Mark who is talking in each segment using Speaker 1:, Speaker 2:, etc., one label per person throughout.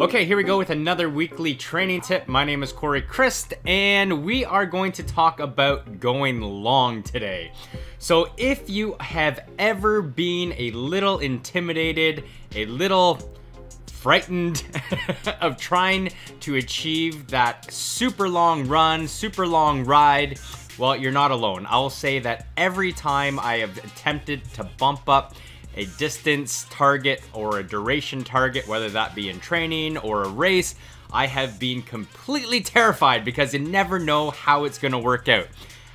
Speaker 1: Okay, here we go with another weekly training tip. My name is Corey Christ, and we are going to talk about going long today. So, if you have ever been a little intimidated, a little frightened of trying to achieve that super long run, super long ride, well, you're not alone. I'll say that every time I have attempted to bump up a distance target or a duration target, whether that be in training or a race, I have been completely terrified because you never know how it's going to work out.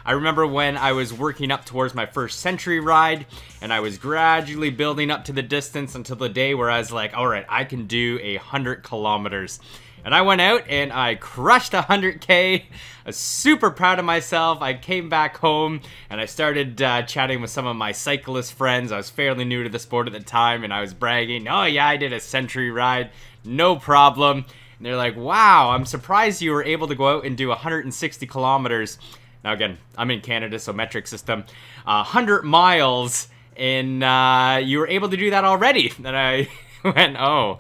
Speaker 1: I remember when I was working up towards my first century ride and I was gradually building up to the distance until the day where I was like, all right, I can do a hundred kilometers. And I went out and I crushed 100k. I was super proud of myself. I came back home and I started uh, chatting with some of my cyclist friends. I was fairly new to the sport at the time and I was bragging, oh yeah, I did a century ride, no problem. And they're like, wow, I'm surprised you were able to go out and do 160 kilometers. Now again, I'm in Canada, so metric system. Uh, 100 miles and uh, you were able to do that already. And I went, oh.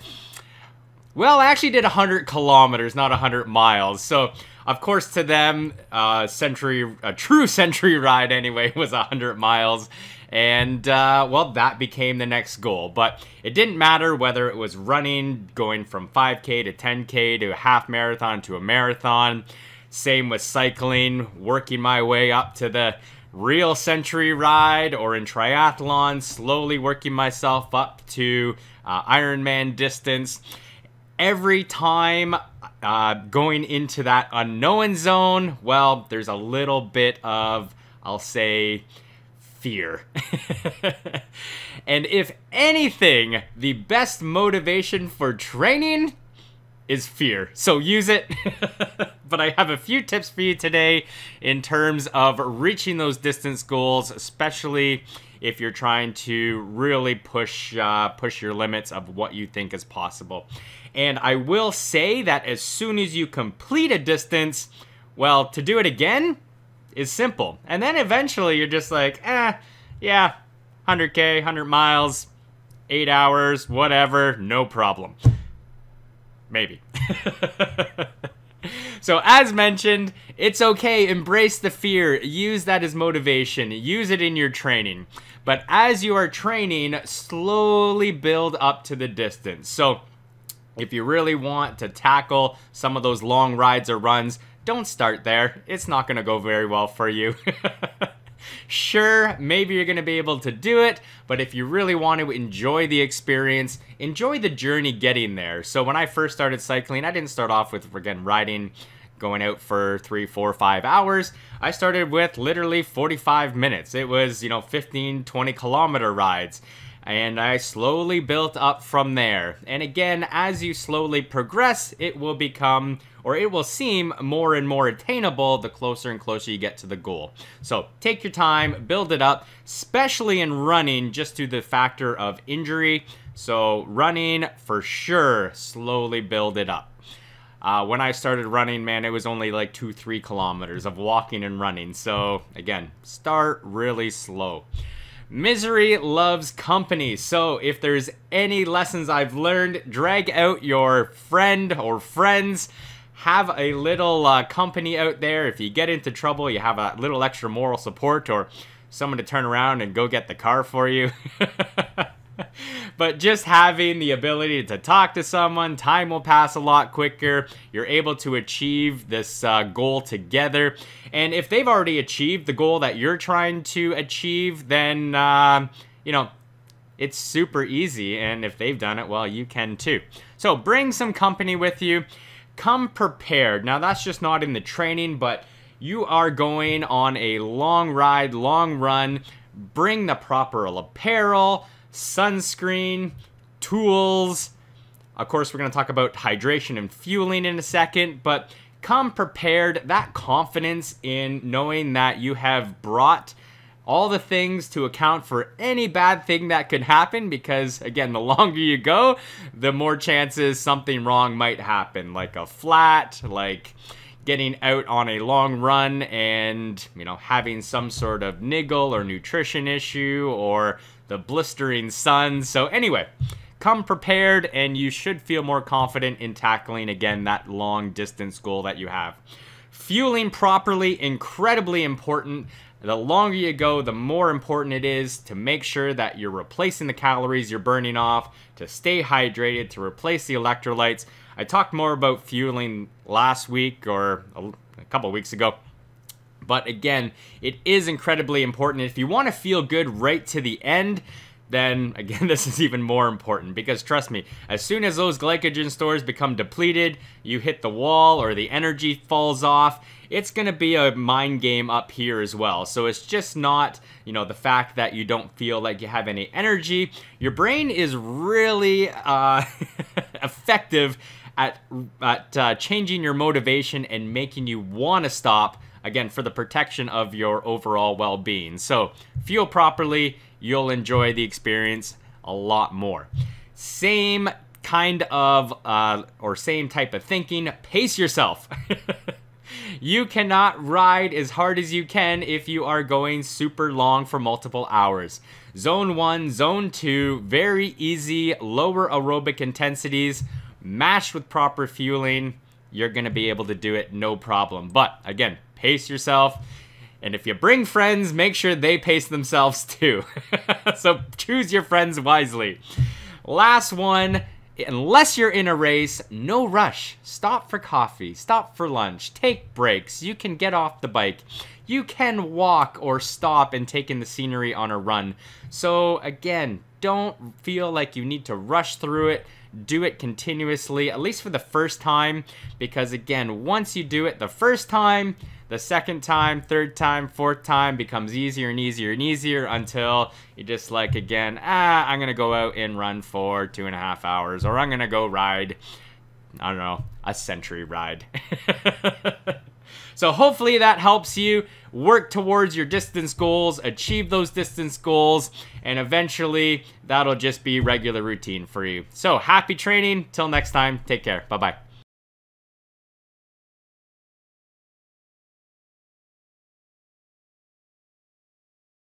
Speaker 1: Well, I actually did 100 kilometers, not 100 miles. So, of course, to them, uh, century, a true century ride anyway, was 100 miles. And, uh, well, that became the next goal. But it didn't matter whether it was running, going from 5K to 10K to a half marathon to a marathon. Same with cycling, working my way up to the real century ride or in triathlon, slowly working myself up to uh, Ironman distance every time uh, going into that unknown zone, well, there's a little bit of, I'll say, fear. and if anything, the best motivation for training is fear. So use it. but I have a few tips for you today in terms of reaching those distance goals, especially if you're trying to really push uh, push your limits of what you think is possible. And I will say that as soon as you complete a distance, well, to do it again is simple. And then eventually you're just like, eh, yeah, 100k, 100 miles, 8 hours, whatever, no problem. Maybe. so, as mentioned, it's okay. Embrace the fear. Use that as motivation. Use it in your training. But as you are training, slowly build up to the distance. So, if you really want to tackle some of those long rides or runs, don't start there. It's not going to go very well for you. sure, maybe you're going to be able to do it, but if you really want to enjoy the experience, enjoy the journey getting there. So when I first started cycling, I didn't start off with, again, riding going out for three, four, five hours. I started with literally 45 minutes. It was, you know, 15, 20 kilometer rides and I slowly built up from there. And again, as you slowly progress, it will become, or it will seem more and more attainable the closer and closer you get to the goal. So take your time, build it up, especially in running, just to the factor of injury. So running, for sure, slowly build it up. Uh, when I started running, man, it was only like two, three kilometers of walking and running. So again, start really slow. Misery loves company. So if there's any lessons I've learned, drag out your friend or friends. Have a little uh, company out there. If you get into trouble, you have a little extra moral support or someone to turn around and go get the car for you. but just having the ability to talk to someone, time will pass a lot quicker. You're able to achieve this uh, goal together. And if they've already achieved the goal that you're trying to achieve, then, uh, you know, it's super easy. And if they've done it, well, you can too. So bring some company with you. Come prepared. Now, that's just not in the training, but you are going on a long ride, long run. Bring the proper apparel sunscreen, tools. Of course, we're going to talk about hydration and fueling in a second, but come prepared. That confidence in knowing that you have brought all the things to account for any bad thing that could happen because again the longer you go the more chances something wrong might happen like a flat like getting out on a long run and you know having some sort of niggle or nutrition issue or the blistering sun. So anyway, come prepared and you should feel more confident in tackling again that long distance goal that you have. Fueling properly, incredibly important. The longer you go, the more important it is to make sure that you're replacing the calories you're burning off, to stay hydrated, to replace the electrolytes. I talked more about fueling last week or a, couple weeks ago. But again, it is incredibly important. If you want to feel good right to the end, then again, this is even more important because trust me, as soon as those glycogen stores become depleted, you hit the wall or the energy falls off, it's going to be a mind game up here as well. So it's just not, you know, the fact that you don't feel like you have any energy. Your brain is really uh, effective at, at uh, changing your motivation and making you want to stop again for the protection of your overall well-being. So fuel properly you'll enjoy the experience a lot more. Same kind of uh, or same type of thinking pace yourself. You cannot ride as hard as you can if you are going super long for multiple hours. Zone 1 zone 2 very easy lower aerobic intensities matched with proper fueling you're going to be able to do it no problem. But again pace yourself. And if you bring friends, make sure they pace themselves too. so choose your friends wisely. Last one, unless you're in a race, no rush. Stop for coffee, stop for lunch, take breaks. You can get off the bike. You can walk or stop and take in the scenery on a run. So again, don't feel like you need to rush through it do it continuously, at least for the first time, because again, once you do it the first time, the second time, third time, fourth time becomes easier and easier and easier until you just like, again, ah, I'm gonna go out and run for two and a half hours, or I'm gonna go ride, I don't know, a century ride. So hopefully that helps you work towards your distance goals, achieve those distance goals, and eventually that'll just be regular routine for you. So happy training. Till next time, take care. Bye bye.